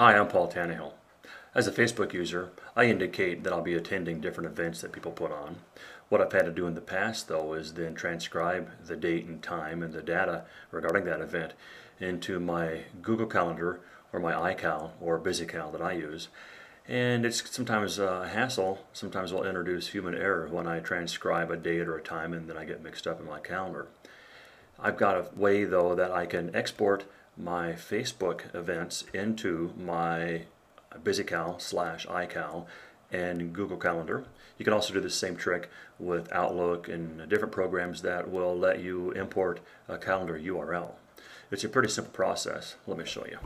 Hi, I'm Paul Tannahill. As a Facebook user, I indicate that I'll be attending different events that people put on. What I've had to do in the past, though, is then transcribe the date and time and the data regarding that event into my Google Calendar or my iCal or BusyCal that I use. And it's sometimes a hassle. Sometimes I'll introduce human error when I transcribe a date or a time and then I get mixed up in my calendar. I've got a way, though, that I can export my Facebook events into my BusyCal slash iCal and Google Calendar. You can also do the same trick with Outlook and different programs that will let you import a calendar URL. It's a pretty simple process. Let me show you.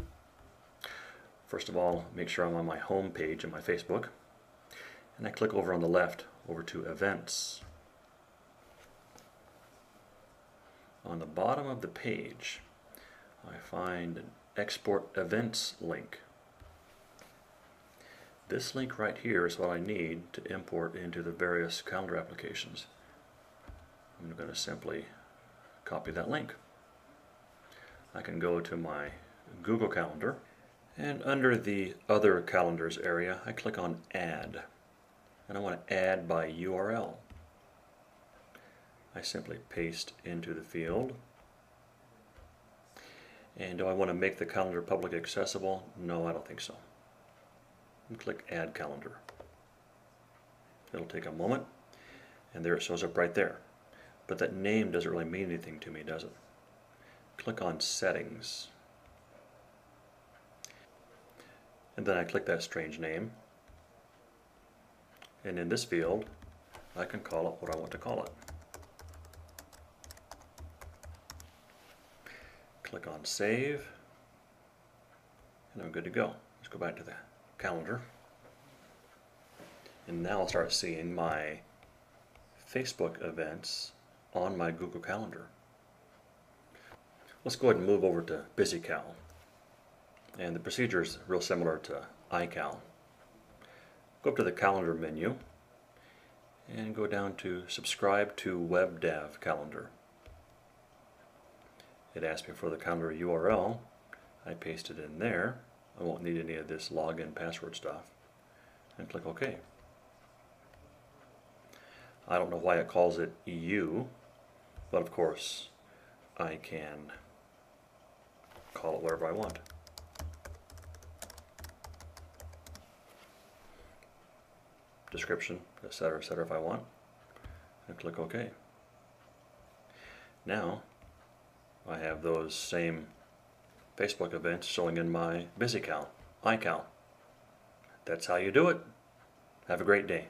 First of all, make sure I'm on my home page in my Facebook. And I click over on the left over to Events. On the bottom of the page, I find an Export Events link. This link right here is what I need to import into the various calendar applications. I'm going to simply copy that link. I can go to my Google Calendar and under the Other Calendars area I click on Add and I want to add by URL. I simply paste into the field and do I want to make the calendar publicly accessible? No, I don't think so. And click Add Calendar. It'll take a moment, and there it shows up right there. But that name doesn't really mean anything to me, does it? Click on Settings. And then I click that strange name. And in this field, I can call it what I want to call it. Click on save and I'm good to go. Let's go back to the calendar and now I'll start seeing my Facebook events on my Google Calendar. Let's go ahead and move over to BusyCal and the procedure is real similar to iCal. Go up to the calendar menu and go down to subscribe to WebDAV calendar. It asked me for the calendar URL. I paste it in there. I won't need any of this login password stuff. And click OK. I don't know why it calls it EU, but of course I can call it whatever I want. Description, etc., etc. if I want, and click OK. Now I have those same Facebook events showing in my BusyCal, iCal. That's how you do it. Have a great day.